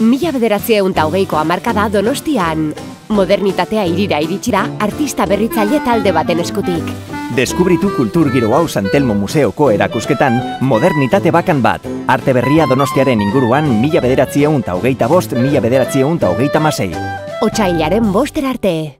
Mila bederatzieun eta hogeiko amarkada donostian. Modernitatea irira iritsi da artista berritzaile talde baten eskutik. Deskubritu kultur giro hau Santelmo Museoko erakusketan modernitate bakan bat. Arte berria donostiaren inguruan mila bederatzieun eta hogeita bost, mila bederatzieun hogeita masei. Otsailaren boster arte.